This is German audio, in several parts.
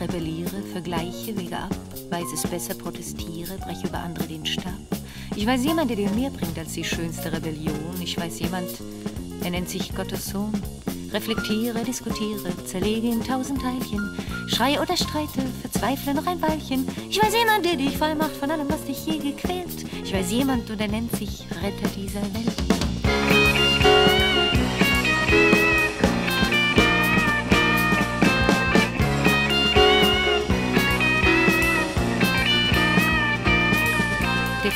rebelliere, vergleiche, wege ab, weiß es besser, protestiere, breche über andere den Stab. Ich weiß jemand, der dir mehr bringt als die schönste Rebellion. Ich weiß jemand, er nennt sich Gottes Sohn. Reflektiere, diskutiere, zerlege in tausend Teilchen. Schreie oder streite, verzweifle noch ein Weilchen. Ich weiß jemand, der dich frei macht von allem, was dich je gequält. Ich weiß jemand und er nennt sich Retter dieser Welt.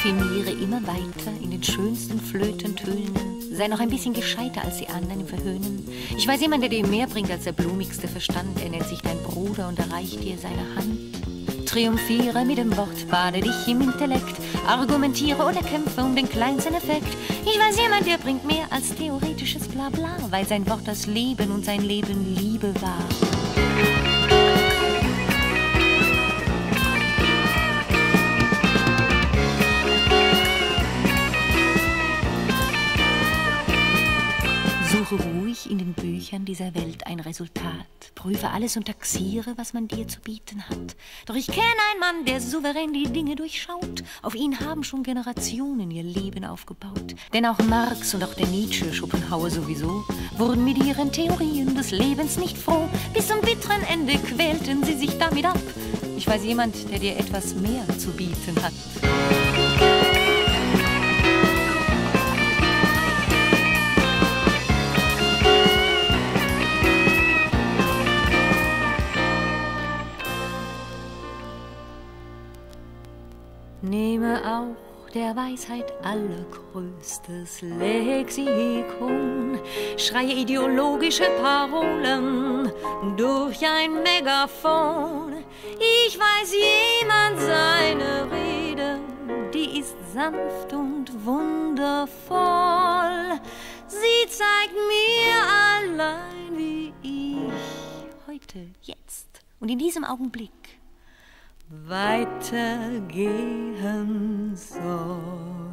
Definiere immer weiter in den schönsten Flötentönen. Sei noch ein bisschen gescheiter als die anderen im Verhöhnen. Ich weiß jemand, der dir mehr bringt als der blumigste Verstand. Er nennt sich dein Bruder und erreicht dir seine Hand. Triumphiere mit dem Wort, bade dich im Intellekt, argumentiere oder kämpfe um den kleinsten Effekt. Ich weiß jemand, der bringt mehr als theoretisches Blabla, weil sein Wort das Leben und sein Leben Liebe war. Ruhig in den Büchern dieser Welt ein Resultat. Prüfe alles und taxiere, was man dir zu bieten hat. Doch ich kenne einen Mann, der souverän die Dinge durchschaut. Auf ihn haben schon Generationen ihr Leben aufgebaut. Denn auch Marx und auch der Nietzsche, Schopenhauer sowieso, wurden mit ihren Theorien des Lebens nicht froh. Bis zum bitteren Ende quälten sie sich damit ab. Ich weiß jemand, der dir etwas mehr zu bieten hat. Nehme auch der Weisheit allergrößtes Lexikon, schreie ideologische Parolen durch ein Megafon. Ich weiß jemand seine Rede, die ist sanft und wundervoll. Sie zeigt mir allein, wie ich heute, jetzt und in diesem Augenblick weitergehen soll.